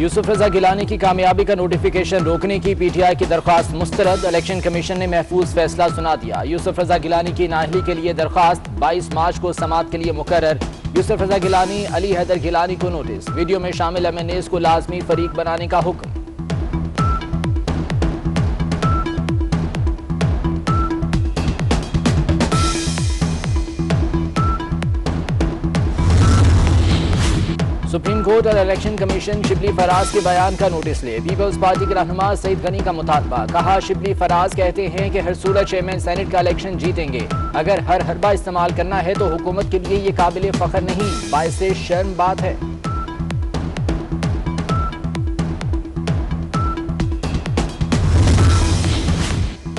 यूसुफ रजा गिलानी की कामयाबी का नोटिफिकेशन रोकने की पीटीआई की दरख्वास्त मुस्तरद। इलेक्शन कमीशन ने महफूज फैसला सुना दिया। यूसुफ रजा गिलानी की नाहली के लिए दरख्वास्त 22 मार्च को समात के लिए मुकर यूसुफ रजा गिलानी, अली हैदर गिलानी को नोटिस वीडियो में शामिल एम एन एस को लाजमी फरीक बनाने का हुक्म। सुप्रीम कोर्ट और इलेक्शन कमीशन शिबली फराज के बयान का नोटिस ले पीपल्स पार्टी के रहनुमा सईद गनी का मुतालबा। कहा, शिबली फराज कहते हैं कि हर सूरत चेयरमैन सेनेट का इलेक्शन जीतेंगे। अगर हर हरबा इस्तेमाल करना है तो हुकूमत के लिए ये काबिल फखर नहीं। बायस शर्म बात है।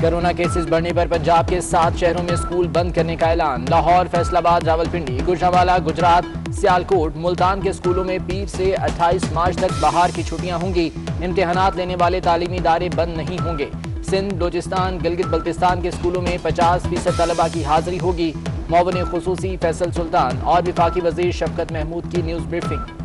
कोरोना केसेस बढ़ने पर पंजाब के सात शहरों में स्कूल बंद करने का ऐलान। लाहौर, फैसलाबाद, रावलपिंडी गुजरावाला गुजरात, सियालकोट, मुल्तान के स्कूलों में पीर से 28 मार्च तक बाहर की छुट्टियाँ होंगी। इम्तिहानात लेने वाले तालीमी इदारे बंद नहीं होंगे। सिंध, बलोचिस्तान, गिलगित बल्तिस्तान के स्कूलों में पचास फ़ीसद तलबा की हाजिरी होगी। मोवन खसूसी फैसल सुल्तान और विफाकी वज़ीर शफकत महमूद की न्यूज़ ब्रीफिंग।